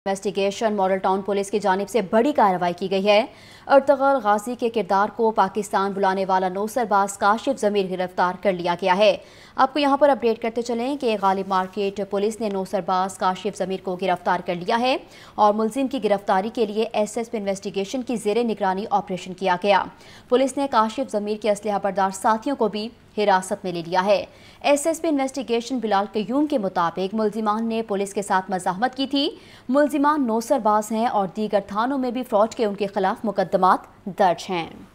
Investigation model town police की जानब से बड़ी कार्रवाई की गई है। अर्तगल गाजी के किरदार को पाकिस्तान बुलाने वाला नौसरबाज काशिफ जमीर गिरफ़्तार कर लिया गया है। आपको यहाँ पर अपडेट करते चलें कि गालिब मार्केट पुलिस ने नौसरबाज काशिफ जमीर को गिरफ़्तार कर लिया है और मुलजिम की गिरफ्तारी के लिए एस एस पी इन्वेस्टिगेशन की जेर निगरानी ऑपरेशन किया गया। पुलिस ने काशिफ जमीर के असलहा बरदार साथियों को भी हिरासत में ले लिया है। एसएसपी इन्वेस्टिगेशन बिलाल कयूम के मुताबिक मुलजिमान ने पुलिस के साथ मजामत की थी। मुलजिमान नौसरबाज हैं और दीगर थानों में भी फ्रॉड के उनके खिलाफ मुकदमात दर्ज हैं।